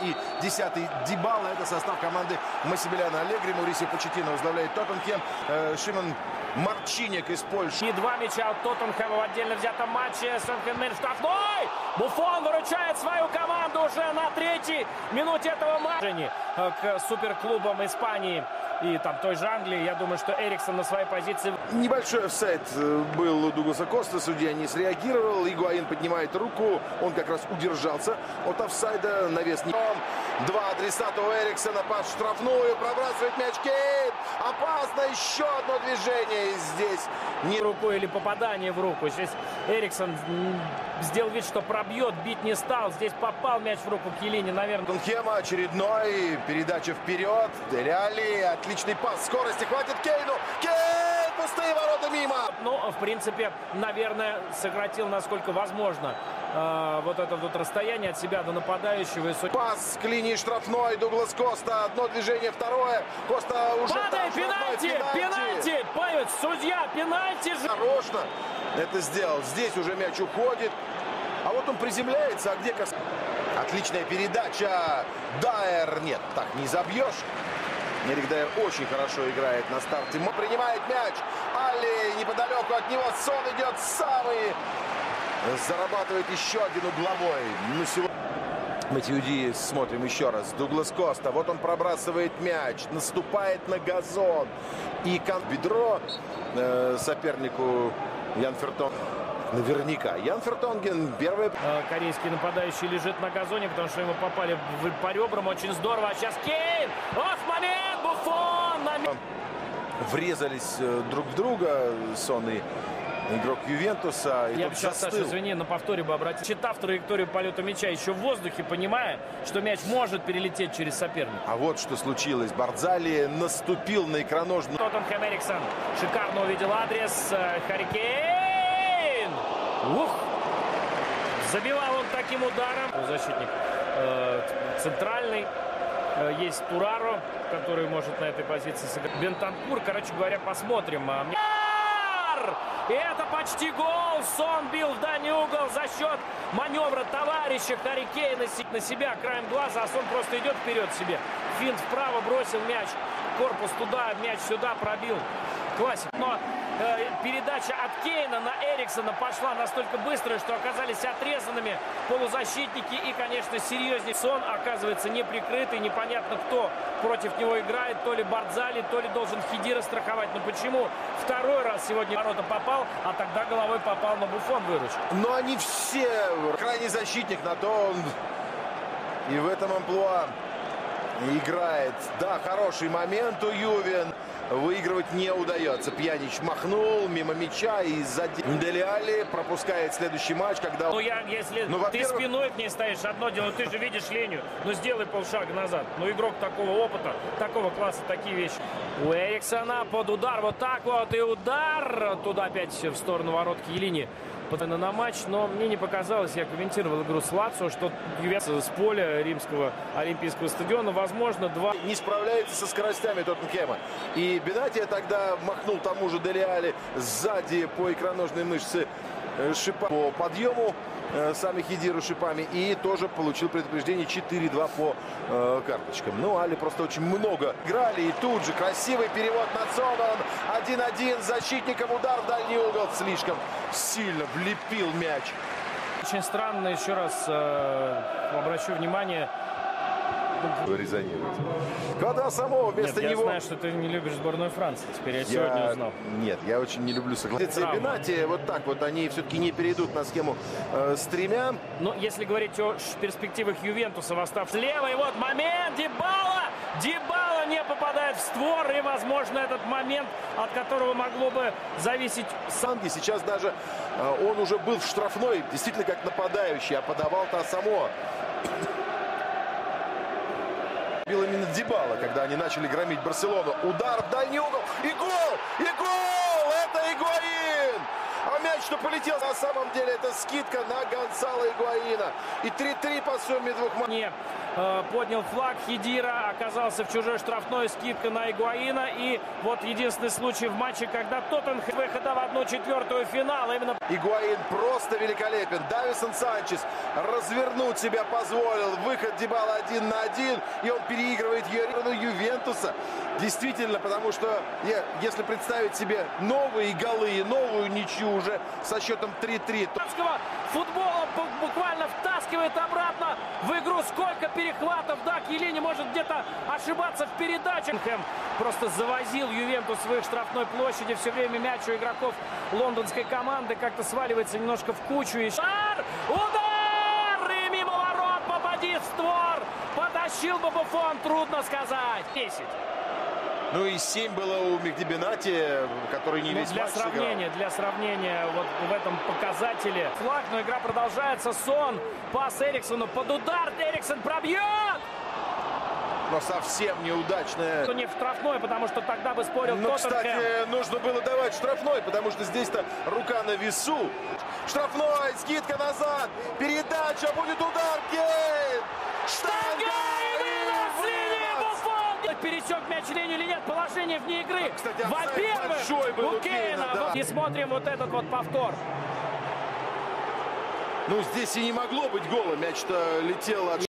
И десятый Дибала. Это состав команды Массимилиана Аллегри. Маурисио Почетино возглавляет Тоттенхем. Э, Шимон Марчинек из Польши. И два мяча от Тоттенхэма в отдельно взятом матче. Сенкенмен штрафной. Буфон выручает свою команду уже на третьей минуте этого матча э, к суперклубам Испании и там той же Англии. Я думаю, что Эриксон на своей позиции... Небольшой офсайд э, был у Дугласа Коста. Судья не среагировал. Игуаин поднимает руку. Он как раз удержался от офсайда. Навес не... Два адресата у Эриксона под штрафную. Пробрасывает мяч Кейн. Опасно. Еще одно движение здесь. Не руку или попадание в руку. Здесь Эриксон сделал вид, что пробьет, бить не стал. Здесь попал мяч в руку Келине, наверное. Тонхема очередной. Передача вперед. Деляли. Отличный пас. Скорости хватит Кейну. Кейн! Пустые ворота мимо. Ну, в принципе, наверное, сократил, насколько возможно, э, вот это вот расстояние от себя до нападающего. И... Пас к линии штрафной. Дуглас Коста. Одно движение, второе. Коста уже Падает, там. пенальти, пенальти, пенальти. Поет, судья, пенальти же. Нарочно это сделал. Здесь уже мяч уходит. А вот он приземляется, а где Кос... Отличная передача. Дайер. Нет, так не забьешь. Эрик Дайер очень хорошо играет на старте. Принимает мяч. Али неподалеку от него. Сон идет самый. Зарабатывает еще один угловой. Ну, сегодня... Матиуди смотрим еще раз. Дуглас Коста. Вот он пробрасывает мяч. Наступает на газон. И кон бедро э, сопернику Ян Фертон. Наверняка. Ян Фертонген первый. Корейский нападающий лежит на газоне, потому что ему попали по ребрам. Очень здорово. А сейчас Кейн! Ох, момент! Буфон! На... Врезались друг в друга Сон и игрок Ювентуса. И Я бы сейчас, Саша, извини, на повторе бы обратил. Читав траекторию полета мяча еще в воздухе, понимая, что мяч может перелететь через соперника. А вот что случилось. Бардзали наступил на икроножную. Тоттенхэм Эриксон шикарно увидел адрес. Харикейн! Ух! Забивал он таким ударом. Защитник э, центральный. Э, есть Тураро, который может на этой позиции сыграть. Бентанкур, короче говоря, посмотрим. И это почти гол. Сон бил в дальний угол за счет маневра товарища Харикейна на себя краем глаза. А Сон просто идет вперед себе. Финт вправо бросил мяч. Корпус туда, мяч сюда пробил. Классик. Но э, передача от Кейна на Эриксона пошла настолько быстро, что оказались отрезанными полузащитники. И, конечно, серьезнее. Сон оказывается не прикрытый. Непонятно, кто против него играет. То ли Бардзали, то ли должен Хидира страховать. Но почему второй раз сегодня ворота попал, а тогда головой попал на Буфон выручил? Но они все крайний защитник, на то он и в этом амплуа играет. Да, хороший момент у Ювен. Выигрывать не удается. Пьянич махнул мимо мяча и сзади Делиали пропускает следующий матч, когда... Ну, я, если ну, ты спиной к ней стоишь, одно дело, ты же видишь линию, ну, сделай полшага назад. Ну, игрок такого опыта, такого класса, такие вещи. У Эриксона под удар, вот так вот, и удар туда опять в сторону ворот Елини на матч, но мне не показалось, я комментировал игру с Лацио, что с поля римского олимпийского стадиона, возможно, два... Не справляется со скоростями Тоттенхема. И Бенатия тогда махнул тому же Делиали сзади по икроножной мышце шипа по подъему сами Хидиру шипами и тоже получил предупреждение 4-2 по э, карточкам. Ну, Али просто очень много играли и тут же красивый перевод на Цонон. 1-1 защитником удар в дальний угол. Слишком сильно влепил мяч. Очень странно, еще раз э, обращу внимание, резонирует. Квадра самого вместо Нет, него... я знаю, что ты не любишь сборную Франции. Теперь я, я... сегодня узнал. Нет, я очень не люблю согласиться. Бенати, вот так вот, они все-таки не перейдут на схему э, с тремя. Но если говорить о перспективах Ювентуса в остав слева, и вот момент, Дебала! Дебала не попадает в створ, и, возможно, этот момент, от которого могло бы зависеть... Санги сейчас даже, э, он уже был в штрафной, действительно как нападающий, а подавал-то само Дебала, когда они начали громить Барселону. Удар в дальний угол и гол! И гол! Это Игуаин! Мяч, что полетел. На самом деле это скидка на Гонсала Игуаина. И 3-3 по сумме двух матчей. Э, поднял флаг Хидира, оказался в чужой штрафной, скидка на Игуаина. И вот единственный случай в матче, когда Тоттенхэм выхода в одну четвертую финала. Именно Игуаин просто великолепен. Дависон Санчес развернуть себя позволил. Выход Дебала один на один. И он переигрывает Юрину Ювентуса. Действительно, потому что если представить себе новые голы, новую ничью уже со счетом 3-3, то Итальянского футбола бу- буквально втаскивает обратно в игру. Сколько перехватов, да, Кьелини может где-то ошибаться в передачах. Хэм просто завозил Ювентус в их штрафной площади. Все время мяч у игроков лондонской команды как-то сваливается немножко в кучу. И... Удар! Удар! И мимо ворот попади в створ. Потащил бы Буфон, трудно сказать. 10. Ну и 7 было у Мехдебинати, который не Ну, весь для матч сравнения, для сравнения вот в этом показателе. Флаг, но игра продолжается. Сон, пас Эриксону под удар. Эриксон пробьет! Но совсем неудачная. Что не в штрафной, потому что тогда бы спорил Ну, кстати, нужно было давать штрафной, потому что здесь-то рука на весу. Штрафной, скидка назад, передача, будет удар, Кейн! Штанга! Штанга! И вынос с линии вынос! Буфон! Пересек мяч линию или нет, положение вне игры. Кстати, офсайд Во-первых, у Кейна. да. И смотрим вот этот вот повтор. Ну, здесь и не могло быть гола, мяч-то летел от